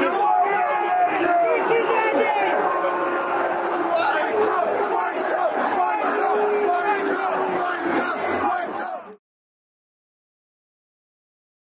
no